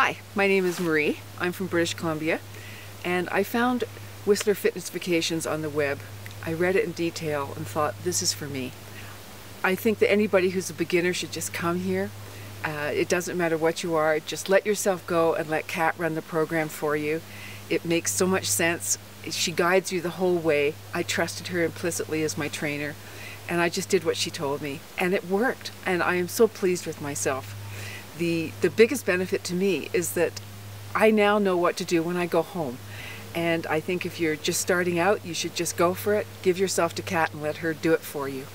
Hi, my name is Marie. I'm from British Columbia and I found Whistler Fitness Vacations on the web. I read it in detail and thought this is for me. I think that anybody who's a beginner should just come here. Uh, it doesn't matter what you are, just let yourself go and let Kat run the program for you. It makes so much sense. She guides you the whole way. I trusted her implicitly as my trainer and I just did what she told me and it worked and I am so pleased with myself the, the biggest benefit to me is that I now know what to do when I go home. And I think if you're just starting out, you should just go for it. Give yourself to Kat and let her do it for you.